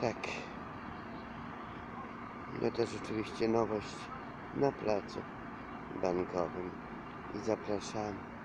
Tak. No to rzeczywiście nowość na placu bankowym. I zapraszamy.